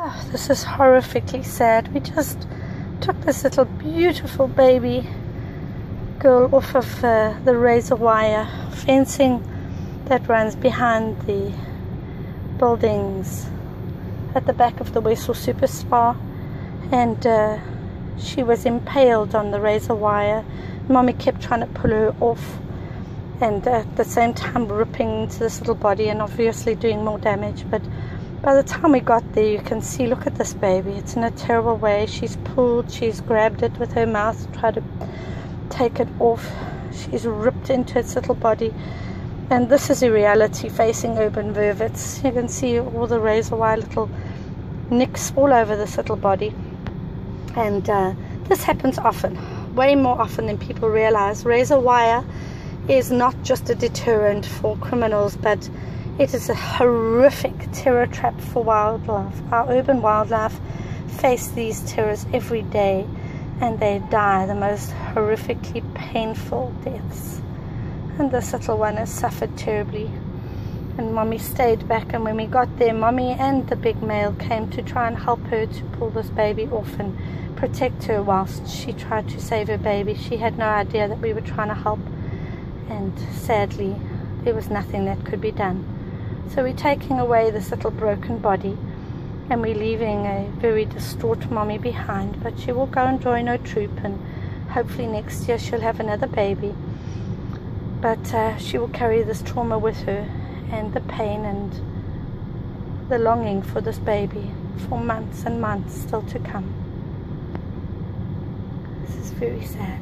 Oh, this is horrifically sad. We just took this little beautiful baby girl off of uh, the razor wire fencing that runs behind the buildings at the back of the Westall Super Spar and uh, she was impaled on the razor wire. Mommy kept trying to pull her off and uh, at the same time ripping into this little body and obviously doing more damage but by the time we got there, you can see, look at this baby. It's in a terrible way. She's pulled, she's grabbed it with her mouth, tried to take it off. She's ripped into its little body. And this is a reality facing urban vervets. You can see all the razor wire little nicks all over this little body. And uh, this happens often, way more often than people realize. Razor wire is not just a deterrent for criminals, but it is a horrific terror trap for wildlife. Our urban wildlife face these terrors every day and they die the most horrifically painful deaths. And this little one has suffered terribly. And mommy stayed back, and when we got there, mommy and the big male came to try and help her to pull this baby off and protect her whilst she tried to save her baby. She had no idea that we were trying to help, and sadly, there was nothing that could be done. So we're taking away this little broken body and we're leaving a very distraught mommy behind, but she will go and join her troop and hopefully next year she'll have another baby. But uh, she will carry this trauma with her and the pain and the longing for this baby for months and months still to come. This is very sad.